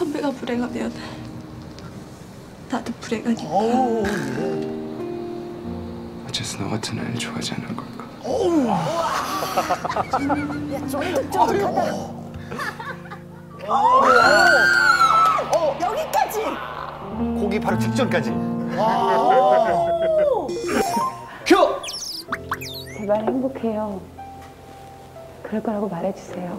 선배가 불행하면 나도 불행하니까. 어. 어째서 너 같은 애를 좋아하지 않는 걸까? 쫀득쫀득하다. 여기까지. 고기 바로 직전까지. 큐! 제발 행복해요. 그럴 거라고 말해주세요.